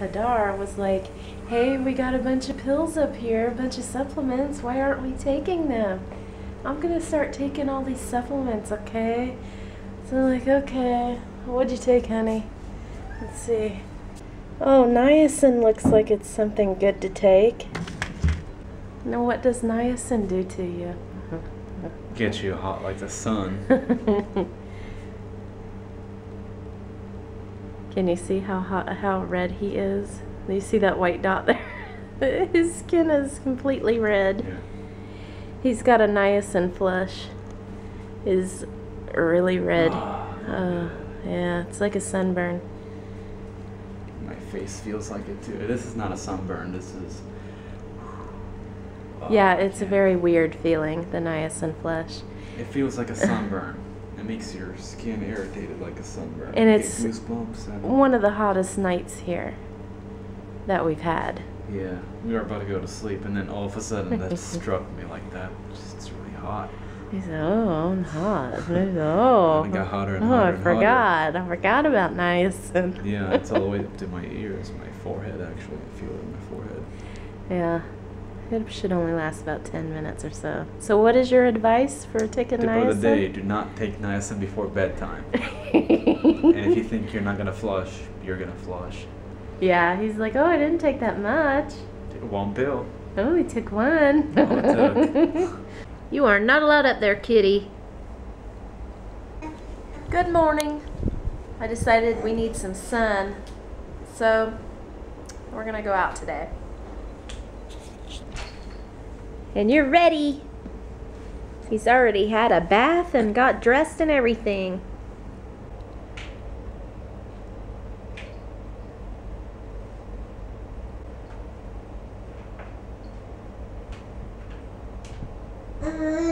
Hadar was like, hey, we got a bunch of pills up here, a bunch of supplements. Why aren't we taking them? I'm gonna start taking all these supplements, okay? So I'm like, okay. What'd you take, honey? Let's see. Oh, niacin looks like it's something good to take. Now, what does niacin do to you? Get you hot like the sun. Can you see how hot, how red he is? Do you see that white dot there? His skin is completely red. Yeah. He's got a niacin flush. Is really red. Uh, yeah, it's like a sunburn. My face feels like it too. This is not a sunburn. This is. Oh, Yeah, it's a very weird feeling, the niacin flush. It feels like a sunburn. It makes your skin irritated like a sunburn. And it's One of the hottest nights here that we've had. yeah, we were about to go to sleep, and then all of a sudden that struck me like that. Just, it's really hot. He said, "Oh, I'm hot." Oh, it got hotter and oh, hotter I and hotter. forgot. I forgot about niacin. Yeah, it's all the way up to my ears, my forehead actually. I feel it in my forehead. Yeah, it should only last about ten minutes or so. So, what is your advice for taking Tip of the day. Do not take niacin before bedtime. and if you think you're not gonna flush, you're gonna flush. yeah, he's like, "Oh, I didn't take that much." Take one pill. Oh, he took one. It you are not allowed up there, kitty. Good morning. I decided we need some sun, so we're gonna go out today. And you're ready. He's already had a bath and got dressed and everything. Mm-hmm.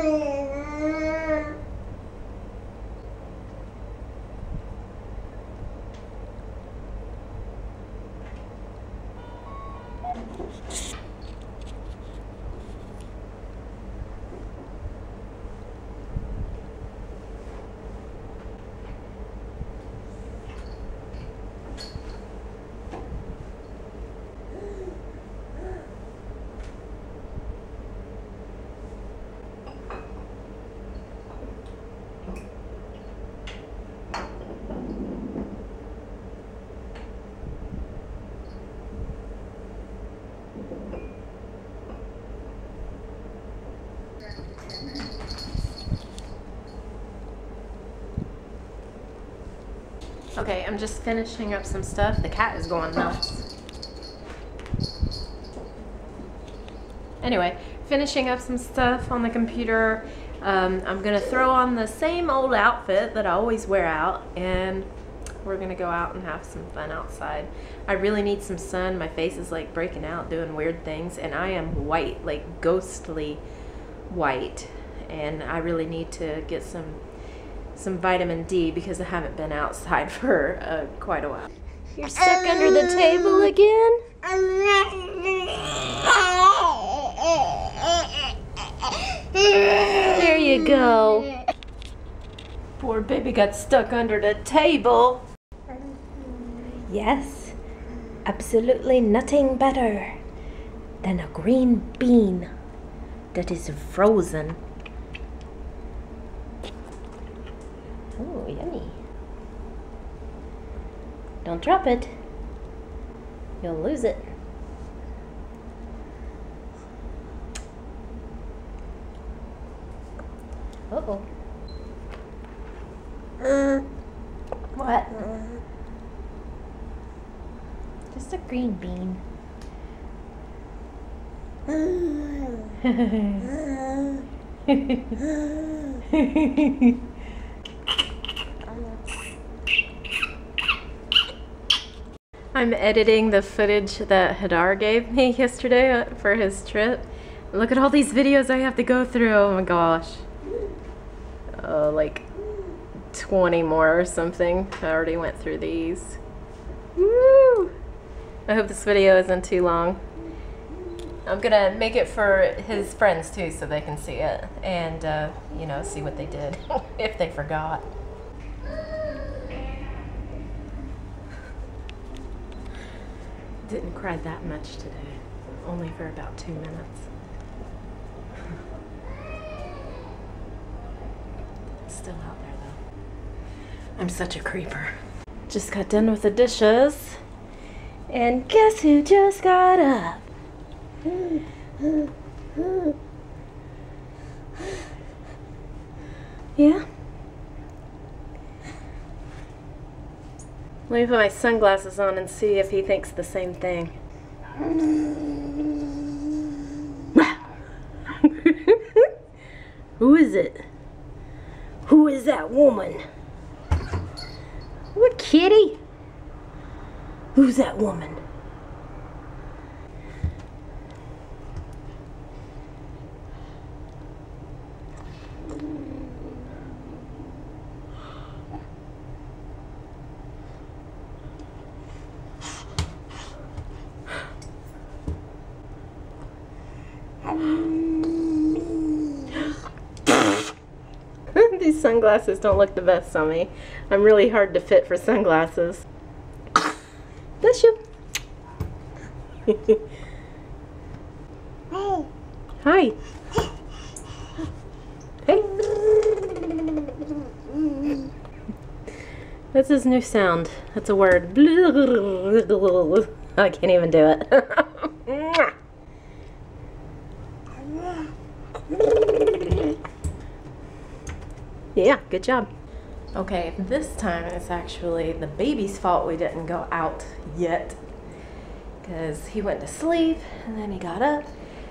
Okay, I'm just finishing up some stuff. The cat is going nuts. Anyway, finishing up some stuff on the computer. Um, I'm gonna throw on the same old outfit that I always wear out, and we're gonna go out and have some fun outside. I really need some sun. My face is like breaking out, doing weird things, and I am white, like ghostly white, and I really need to get some some vitamin D because I haven't been outside for uh, quite a while. You're stuck under the table again? There you go. Poor baby got stuck under the table. Yes, absolutely nothing better than a green bean that is frozen. Oh, yummy. Don't drop it. You'll lose it. Uh-oh. What? Just a green bean. I'm editing the footage that Hadar gave me yesterday for his trip. Look at all these videos I have to go through. Oh my gosh. Uh, like 20 more or something. I already went through these. Woo! I hope this video isn't too long. I'm gonna make it for his friends too so they can see it and, uh, you know, see what they did if they forgot. Didn't cry that much today, only for about two minutes. Still out there though. I'm such a creeper. Just got done with the dishes. And guess who just got up? Yeah? Let me put my sunglasses on and see if he thinks the same thing. Who is it? Who is that woman? What kitty? Who's that woman? Sunglasses don't look the best on me. I'm really hard to fit for sunglasses. Bless you. Hi. Hey. That's his new sound. That's a word. I can't even do it. yeah, good job. Okay, this time it's actually the baby's fault we didn't go out yet. Because he went to sleep and then he got up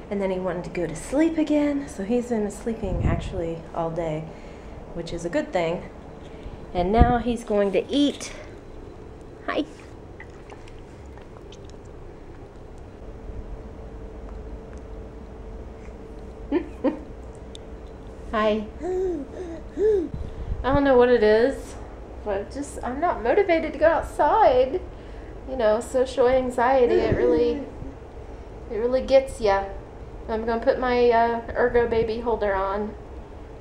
and then he wanted to go to sleep again. So he's been sleeping actually all day, which is a good thing. And now he's going to eat. Hi. Hi. I don't know what it is, but just I'm not motivated to go outside. You know, social anxiety. It really, it really gets ya. I'm gonna put my uh, Ergo baby holder on.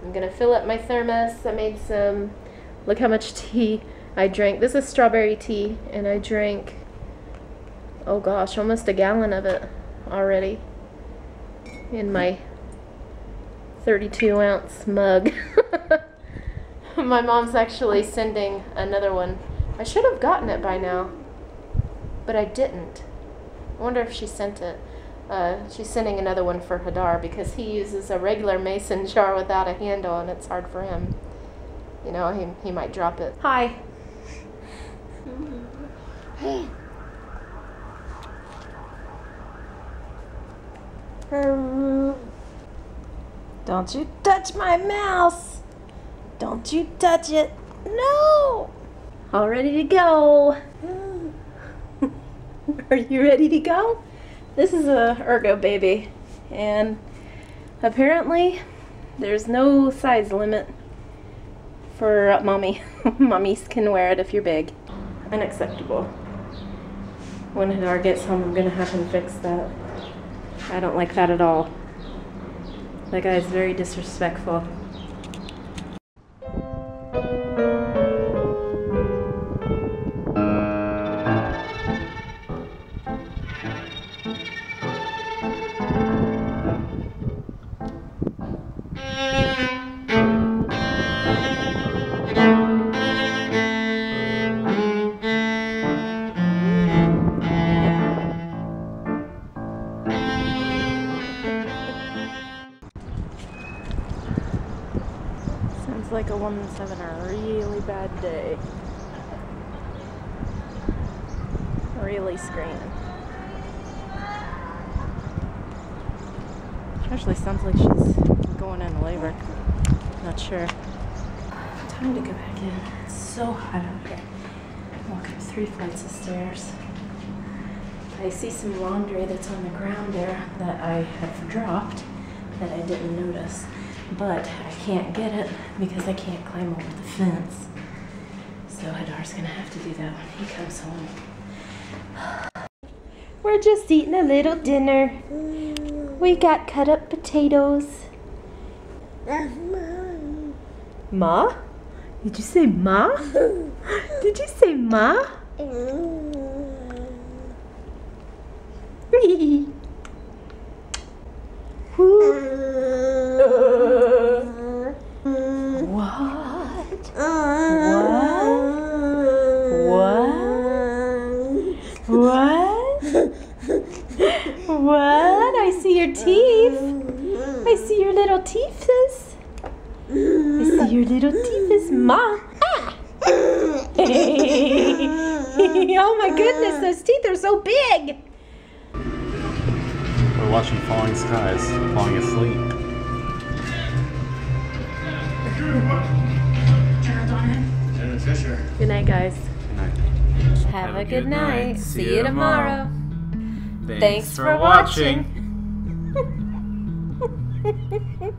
I'm gonna fill up my thermos. I made some. Look how much tea I drank. This is strawberry tea, and I drank. Oh gosh, almost a gallon of it already. In my 32 ounce mug. My mom's actually sending another one. I should have gotten it by now, but I didn't. I wonder if she sent it. Uh, she's sending another one for Hadar because he uses a regular mason jar without a handle and it's hard for him. You know, he, he might drop it. Hi. Hey. Don't you touch my mouse! Don't you touch it! No! All ready to go! Are you ready to go? This is a Ergo baby, and apparently there's no size limit for mommy. Mommies can wear it if you're big. Unacceptable. When Hadar gets home, I'm gonna have him fix that. I don't like that at all. That guy is very disrespectful. Day. Really screaming. Actually sounds like she's going into labor. Not sure. Time to go back in. It's so hot out here. Walk up three flights of stairs. I see some laundry that's on the ground there that I have dropped that I didn't notice. But I can't get it because I can't climb over the fence. So Hadar's gonna have to do that when he comes home. We're just eating a little dinner. We got cut up potatoes. Ma? Did you say ma? Did you say ma? little teeth is mom. Ah. oh my goodness, those teeth are so big. We're watching falling skies, falling asleep. Good night, guys. Good night. Have, a good, night. See you tomorrow. Thanks, Thanks for watching. Gotta laugh.